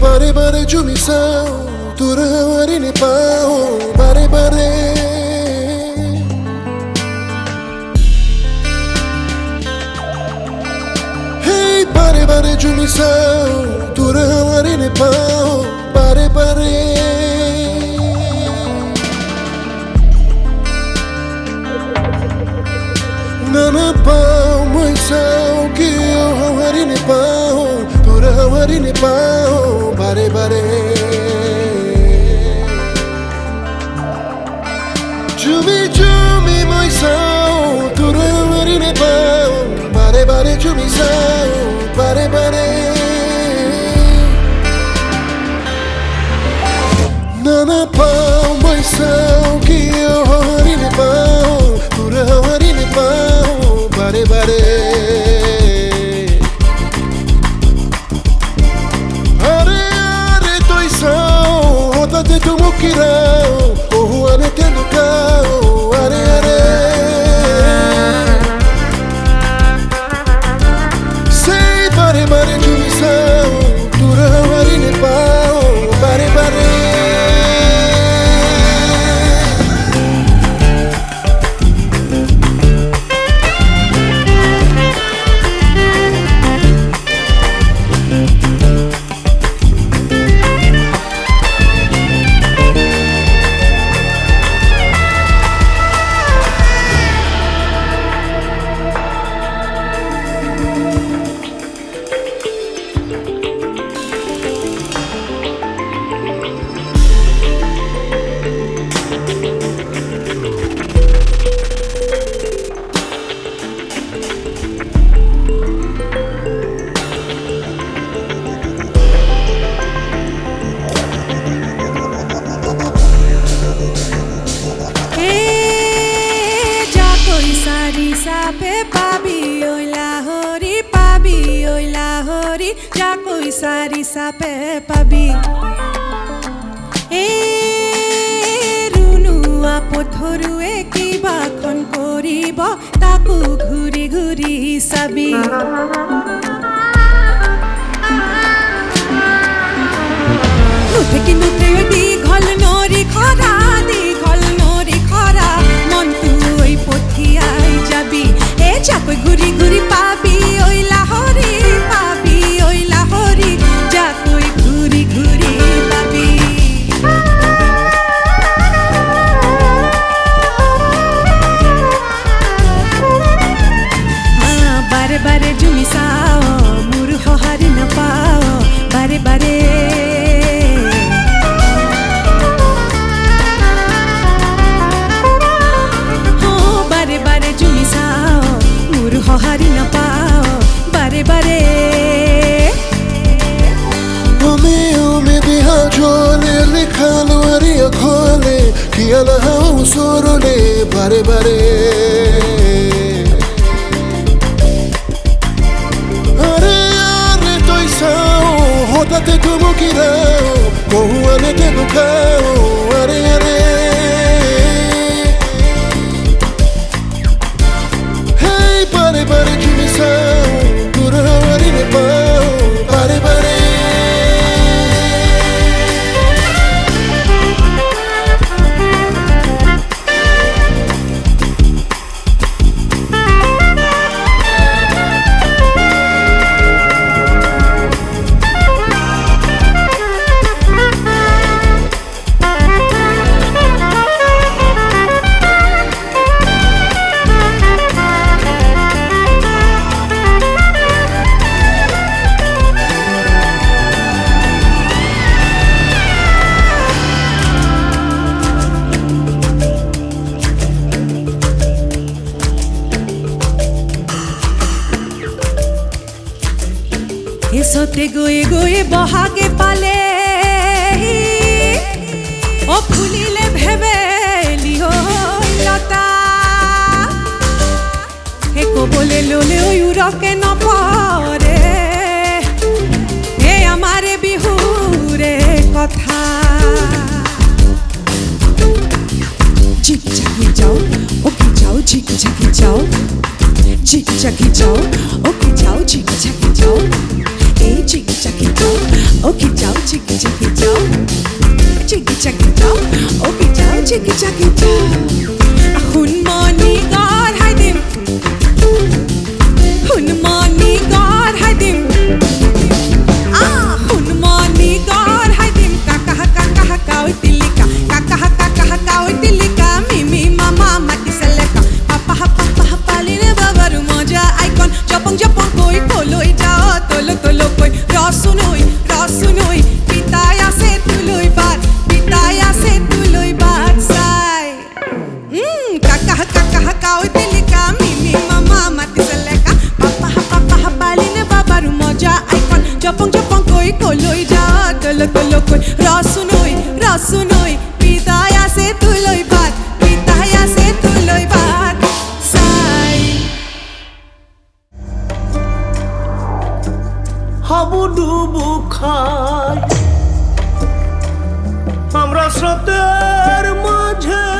bare bare jumisao Tura hawari ne pao Bare bare Hey bare bare jumisao Tura hawari ne pao Bare bare Na na pao ni pa oh, ho sao turu ni ni pa ho pare pare sao pare pare Na na pa moi sao ki ho ni ni pa ho turu ni ni Nidumukirao, ohuane telukao পে পাবি ঐ লাহৰি পাবি ঐ লাহৰি জাকৈ চাৰি চাপে পাবি। এই ৰুণুৱা পথৰুৱে কিবাখন কৰিব তাকো ঘূৰি ঘূৰি চাবি। বাৰে জুমি চাও মোৰ সঁহাৰি নাপাও Ome ome bihajole likhalo ariya khole Kiala hau sorole Como que te tumukirao ko huane do bukao এসতে গৈ গৈ বহাগে পালে। অ ফুলিলে ভেবেলি হৈ লতা। হে ক'বলৈ ল'লেও উৰকে নপৰে হে আমাৰে বিহুৰে কথা। ঝিক ঝাকি যাও, ওকে যাও, ঝিক ঝাকি যাও। ঝিক ঝাকি যাও, ওকে যাও, ঝিক ঝাকি যাও। chiki chow, chiki chiki chow, oh, chiki chiki chow, okay chow, chiki chiki chow. Ahun mo. Icon jopong jopong koi koloi ja tolo tolo koi rasunoi rasunoi pitaya se tuloi bat pitaya se tuloi bat sai হাবুডুবু খাই আমরা স্রোতের মাঝে